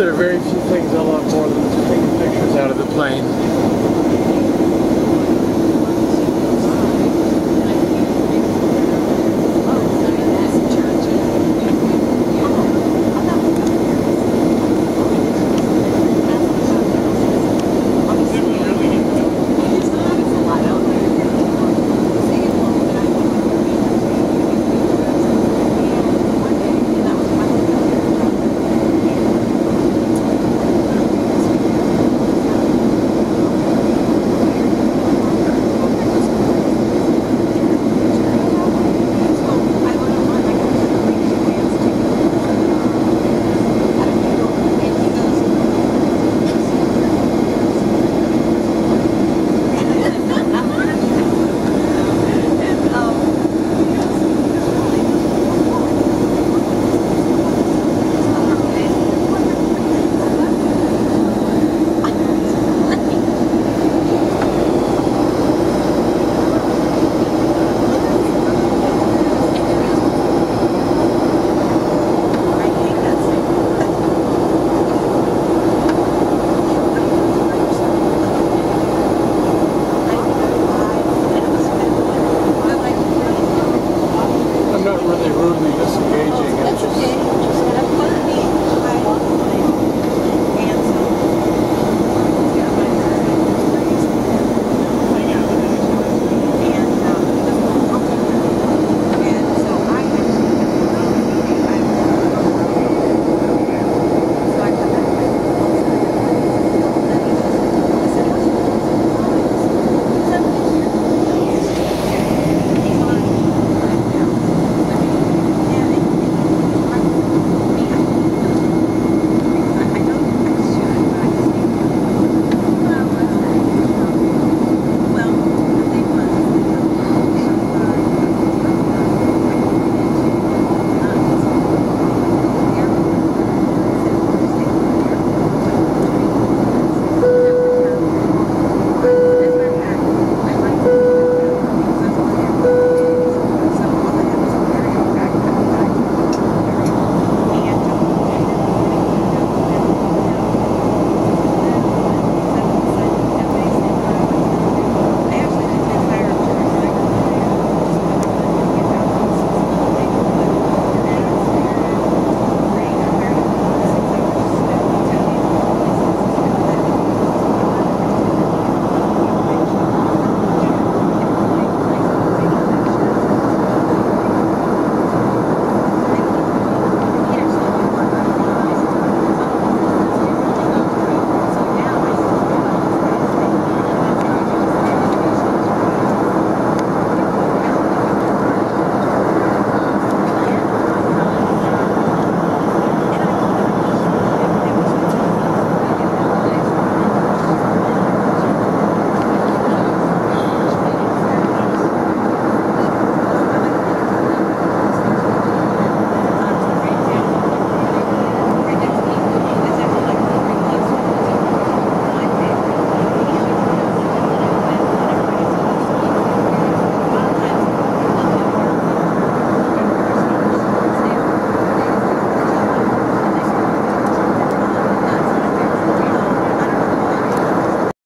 There are very few things I love more than taking pictures out of the plane.